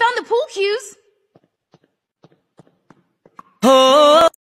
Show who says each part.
Speaker 1: found the pool cues.